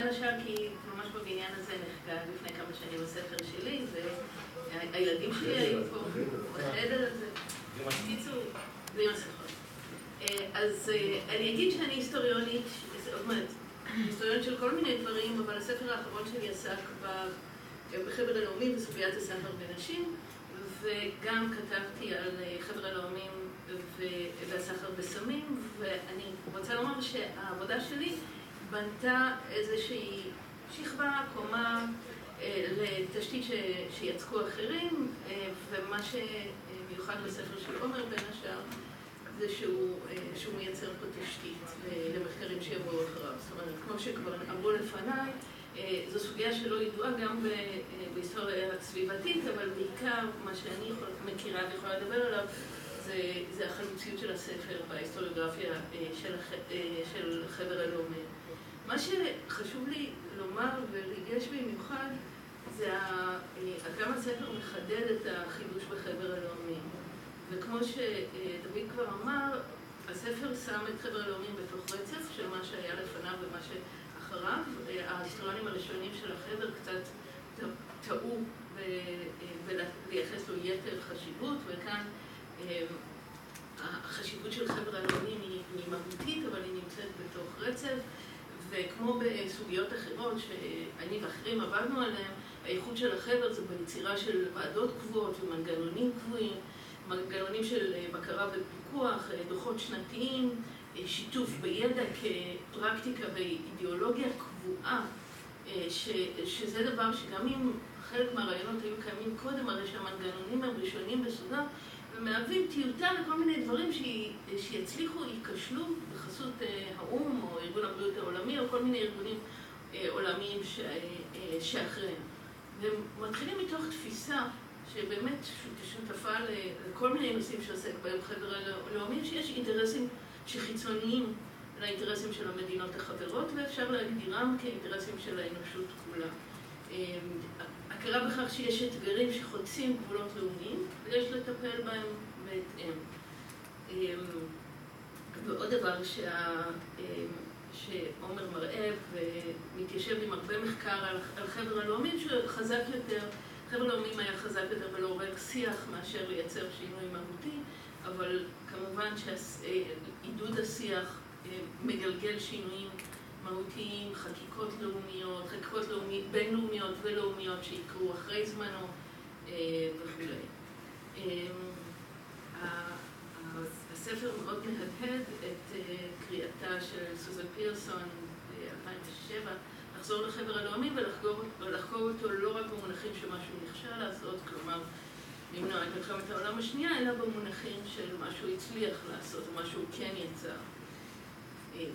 למשל כי ממש בבניין הזה נחקק לפני כמה שנים הספר שלי, והילדים שלי היו פה בחדר הזה. בקיצור, בלי מסכות. אז אני אגיד שאני היסטוריונית, זאת אומרת, היסטוריונית של כל מיני דברים, אבל הספר האחרון שלי עסק בחבר הלאומים בסוגיית הסחר בנשים, וגם כתבתי על חבר הלאומים והסחר בסמים, ואני רוצה לומר שהעבודה שלי בנתה איזושהי שכבה, קומה, לתשתית שיצקו אחרים, ומה שמיוחד בספר של עומר בין השאר, זה שהוא מייצר פה תשתית למחקרים שיבואו אחריו. זאת אומרת, כמו שכבר אמרו לפניי, זו סוגיה שלא ידועה גם בהיסטוריה הסביבתית, אבל בעיקר מה שאני מכירה ויכולה לדבר עליו, זה החלוציות של הספר בהיסטוריוגרפיה של חבר הלאומים. מה שחשוב לי לומר ולהיגש במיוחד, זה עד כמה הספר מחדד את החידוש בחבר הלאומים. וכמו שדוד כבר אמר, הספר שם את חבר הלאומים בתוך רצף של מה שהיה לפניו ומה שאחריו. ההיסטוריונים הראשונים של החבר קצת טעו ולייחס לו יתר חשיבות, וכאן החשיבות של חבר הלאומים היא מהותית, אבל היא נמצאת רצף. וכמו בסוגיות אחרות שאני ואחרים עבדנו עליהן, הייחוד של החבר זה ביצירה של ועדות קבועות ומנגנונים קבועים, מנגנונים של בקרה ופיקוח, דוחות שנתיים, שיתוף בידע כפרקטיקה ואידיאולוגיה קבועה, שזה דבר שגם אם חלק מהרעיונות היו קיימים קודם, הרי שהמנגנונים הם ראשונים בסודם, ומהווים טיוטה לכל מיני דברים שיצליחו, ייכשלו בחסות האו"ם או ארגון הבריאות העולמי או כל מיני ארגונים עולמיים שאחריהם. והם מתחילים מתוך תפיסה שבאמת שותפה לכל מיני נושאים שעוסק בהם חבר הלאומים, שיש אינטרסים שחיצוניים לאינטרסים של המדינות החברות, ואפשר להגדירם כאינטרסים של האנושות כולה. הכרה בכך שיש אתגרים שחוצים גבולות לאומיים, ויש לטפל בהם בהתאם. ועוד דבר שעומר מראה ומתיישב עם הרבה מחקר על חבר הלאומים, שהוא חזק יותר, חבר הלאומים היה חזק יותר ולעורר שיח מאשר לייצר שינוי מהותי, אבל כמובן שעידוד השיח מגלגל שינויים מהותיים, חקיקות לאומיות, חקיקות בינלאומיות ולאומיות שיקרו אחרי זמנו וכו'. הספר מאוד מהדהד את קריאתה של סוזן פירסון ב-2007, לחזור לחבר הלאומים ולחקור אותו לא רק במונחים שמשהו נכשל לעשות, כלומר למנוע את מלחמת העולם השנייה, אלא במונחים של מה שהוא הצליח לעשות, מה שהוא כן יצר.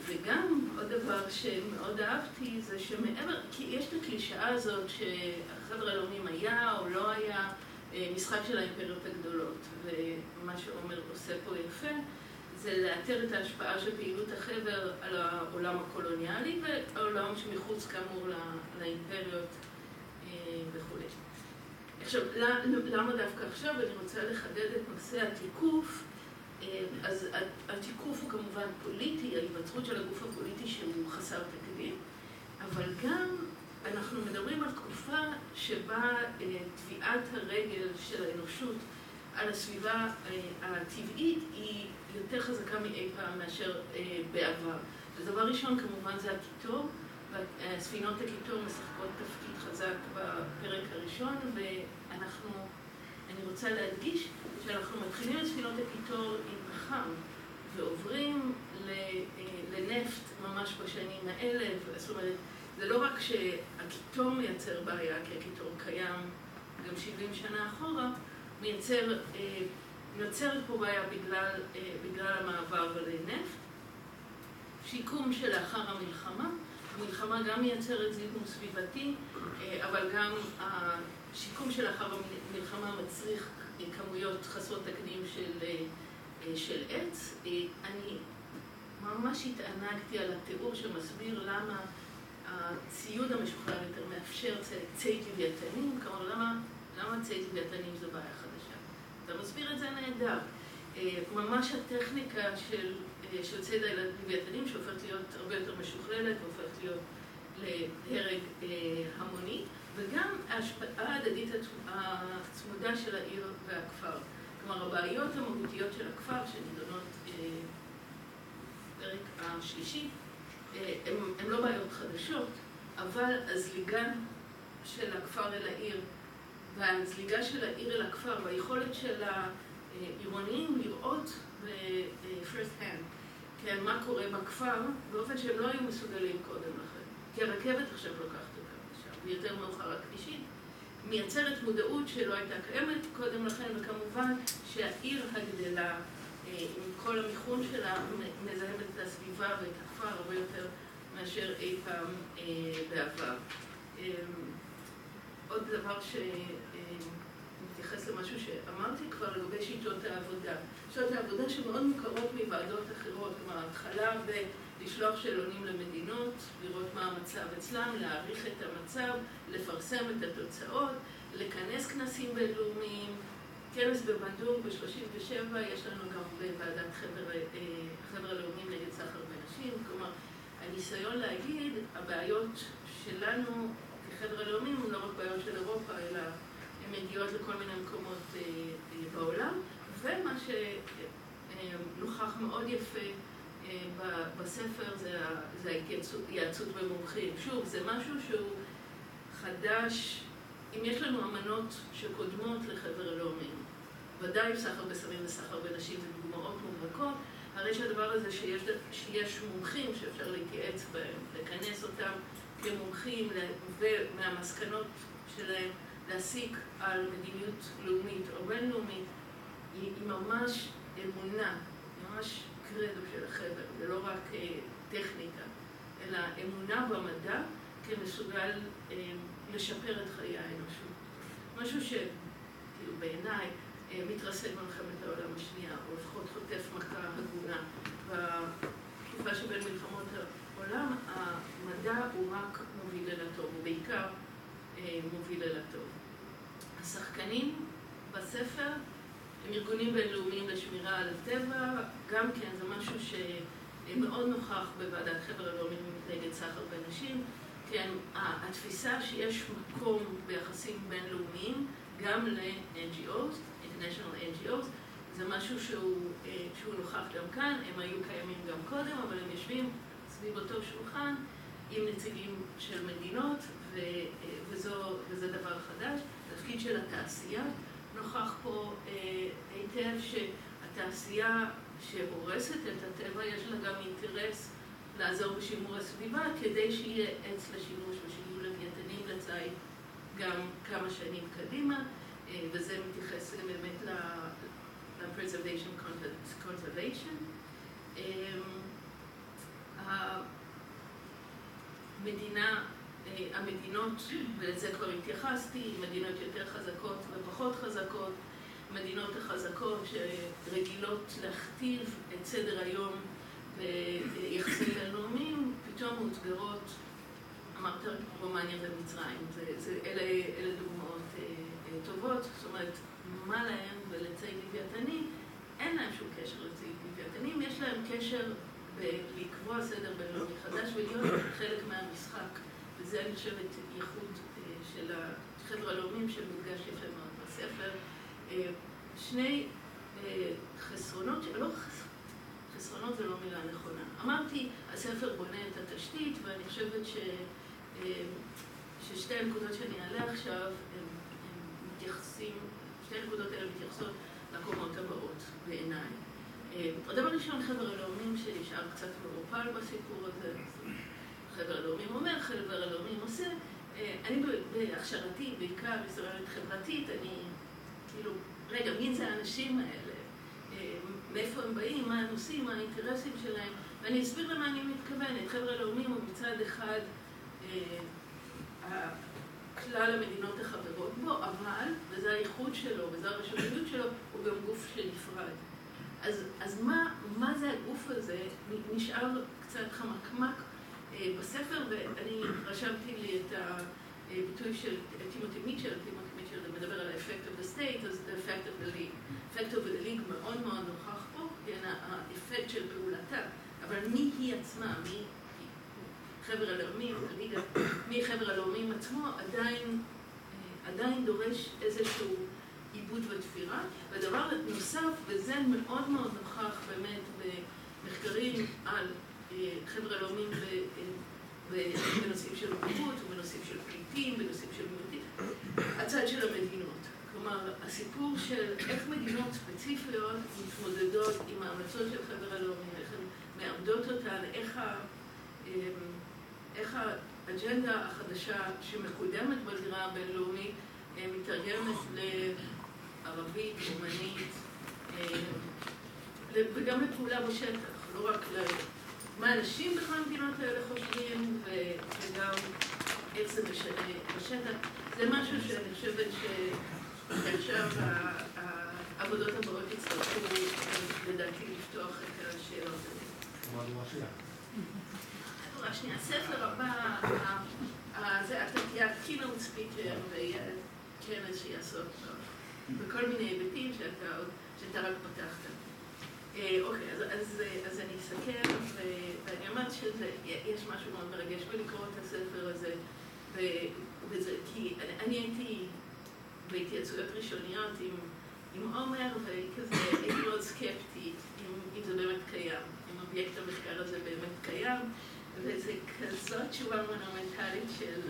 וגם עוד דבר שמאוד אהבתי זה שמעבר, כי יש את הקלישאה הזאת שהחבר הלאומים היה או לא היה משחק של האימפריות הגדולות, ומה שעומר עושה פה יפה זה לאתר את ההשפעה של פעילות החבר על העולם הקולוניאלי והעולם שמחוץ כאמור לאימפריות וכו'. עכשיו, למה דווקא עכשיו? אני רוצה לחדד את נושא התיקוף. אז התיקוף הוא כמובן פוליטי, ההיווצרות של הגוף הפוליטי שהוא חסר תקדים, אבל גם אנחנו מדברים על תקופה שבה טביעת הרגל של האנושות על הסביבה הטבעית היא יותר חזקה מאי פעם מאשר בעבר. הדבר ראשון כמובן זה הקיטור, והספינות הקיטור משחקות תפקיד חזק בפרק הראשון, ואנחנו, אני רוצה להדגיש שאנחנו מתחילים את ספינות הקיטור עם פחם ועוברים לנפט ממש בשנים האלה, זאת אומרת, זה לא רק שהקיטור מייצר בעיה, כי הקיטור קיים גם 70 שנה אחורה, מייצר, נוצרת פה בעיה בגלל, בגלל המעבר לנפט. שיקום שלאחר המלחמה, המלחמה גם מייצרת זיהום סביבתי, אבל גם השיקום שלאחר המלחמה מצריך כמויות חסרות תקדים של עץ. אני ממש התענגתי על התיאור שמסביר למה הציוד המשוכלל יותר מאפשר ציד לוויתנים, כלומר למה ציד לוויתנים זו בעיה חדשה. אתה מסביר את זה נהדר. ממש הטכניקה של ציד הלוויתנים שהופכת להיות הרבה יותר משוכללת, הופכת להיות להרג המוני, וגם ההשפעה ההדדית הצמודה של העיר והכפר. כלומר, הבעיות המהותיות של הכפר, שנידונות בפרק השלישי, הן לא בעיות חדשות, אבל הזליגה של הכפר אל העיר, והזליגה של העיר אל הכפר, והיכולת של העירוניים לראות ב-first hand, כן, מה קורה בכפר, באופן שהם לא היו מסוגלים קודם לכן. כי הרכבת עכשיו לוקחת אותם לשם, ויותר מאוחר הכבישים. מייצרת מודעות שלא הייתה קיימת קודם לכן, וכמובן שהעיר הגדלה, עם כל המיכון שלה, מזהמת את הסביבה ואת הכפר הרבה יותר מאשר אי פעם בעבר. עוד דבר שמתייחס למשהו שאמרתי כבר לגבי שיטות העבודה. שיטות העבודה שמאוד מוכרות מוועדות אחרות, כלומר, התחלה בלשלוח שאלונים למדינות, לראות מה המצב אצלם, להעריך את המצב, לפרסם את התוצאות, לכנס כנסים בינלאומיים, כנס במדור ב-37, יש לנו גם בוועדת חבר הלאומים נגד סחר בנשים, כלומר, הניסיון להגיד, הבעיות שלנו כחבר הלאומים הן לא רק בעיות של אירופה, אלא הן מגיעות לכל מיני מקומות בעולם, ומה שנוכח מאוד יפה בספר זה ההתייעצות במומחים. שוב, זה משהו שהוא חדש, אם יש לנו אמנות שקודמות לחבר הלאומים, ודאי סחר בסמים וסחר בנשים זה דוגמאות מובהקות, הרי שהדבר הזה שיש מומחים שאפשר להתייעץ בהם, לכנס אותם כמומחים ומהמסקנות שלהם להסיק על מדיניות לאומית או בינלאומית היא ממש אמונה, ממש החבר, זה לא רק טכניקה, אלא אמונה במדע כמסוגל לשפר את חיי האנושות. משהו שבעיניי מתרסק במלחמת העולם השנייה, או לפחות חוטף מכה הגונה. בתקופה שבין מלחמות העולם, המדע הוא רק מוביל אל הטוב, הוא בעיקר מוביל אל הטוב. השחקנים בספר ארגונים בינלאומיים לשמירה על הטבע, גם כן זה משהו שמאוד נוכח בוועדת חבר הלאומים נגד סחר בנשים. כן, התפיסה שיש מקום ביחסים בינלאומיים גם ל-NGOs, International NGOs, זה משהו שהוא נוכח גם כאן, הם היו קיימים גם קודם, אבל הם יושבים סביב אותו שולחן עם נציגים של מדינות, וזה דבר חדש. התפקיד של התעשייה נוכח פה היטב שהתעשייה שהורסת את הטבע, יש לה גם אינטרס לעזור בשימור הסביבה, כדי שיהיה עץ לשימוש ושיהיו לוויתנים לציד גם כמה שנים קדימה, וזה מתייחס באמת ל-preservation conservation. המדינה, המדינות, ולזה כבר התייחסתי, מדינות יותר חזקות ופחות חזקות, מדינות החזקות שרגילות להכתיב את סדר היום ביחסים בינלאומיים, פתאום מאותגרות, אמרת רומניה ומצרים, אלה דוגמאות טובות, זאת אומרת, מה להם ולציד לוויתני? אין להם שום קשר לציד לוויתנים, יש להם קשר בלקבוע סדר בינלאומי חדש ולהיות חלק מהמשחק, וזה אני חושבת ייחוד של החבר הלאומים שמודגש יפה מאוד בספר. שני חסרונות, לא חסרונות, חסרונות זה לא מילה נכונה. אמרתי, הספר בונה את התשתית, ואני חושבת ש... ששתי הנקודות שאני אעלה עכשיו, הם מתייחסים, שתי הנקודות האלה מתייחסות לקומות הבאות בעיניי. הדבר ראשון, חבר הלאומים שנשאר קצת מעורפל בסיפור הזה, חבר הלאומים אומר, חבר הלאומים עושה. אני בהכשרתי, בעיקר היסטוריונית חברתית, אני כאילו, רגע, מי זה האנשים האלה? מאיפה הם באים, מה הם עושים, מה האינטרסים שלהם, ואני אסביר למה אני מתכוונת. חבר הלאומים הוא מצד אחד כלל המדינות החברות בו, אבל, וזה הייחוד שלו, וזו הרשמיות שלו, הוא גם גוף שנפרד. אז, אז מה, מה זה הגוף הזה? נשאר קצת חמקמק בספר, ואני רשמתי לי את הביטוי של טימותי מיטשל, טימותי מיטשל מדבר על ה-effect of the state, אז ה-effect of the league. ה-effect of the league מאוד מאוד נוכח פה, כן, האפקט של פעולתה, אבל מי היא עצמה? מי? חבר הלאומים, הליגה מחבר הלאומים עצמו, עדיין, עדיין דורש איזשהו עיבוד ותפירה. ודבר נוסף, וזה מאוד מאוד נוכח באמת במחקרים על חבר הלאומים בנושאים של הוגות ובנושאים של פליטים, בנושאים של מיעוטים, הצד של המדינות. כלומר, הסיפור של איך מדינות ספציפיות מתמודדות עם ההמלצות של חבר הלאומים, איך הן מאבדות אותן, איך, ה, איך האג'נדה החדשה שמקודמת בזירה הבינלאומית מתרגמת לערבית, רומנית, וגם לפעולה בשטח, לא רק מה אנשים בכל המדינות האלה חושבים, וגם איך זה משנה בשטח. זה משהו שאני חושבת שעכשיו העבודות הבאות יצטרכו לדעתי לפתוח את השאלות האלה. שנייה. הספר הבא, אתה תהיה ה-keynote speaker ויהיה כנס שיעסוק בכל מיני היבטים שאתה רק פתחת. אוקיי, אז, אז, אז אני אסכם, ואני אומרת שיש משהו מאוד מרגש בלקרוא את הספר הזה, וזה, כי אני, אני הייתי בהתייעצויות ראשוניות עם, עם עומר, וכזה הייתי מאוד סקפטית אם, אם זה באמת קיים, אם אובייקט המחקר הזה באמת קיים, וזה כזאת תשובה מונומנטלית של,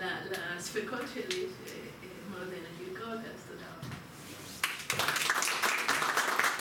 לספקות שלי, שמאוד נהניתי לקרוא אותה.